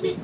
Beep.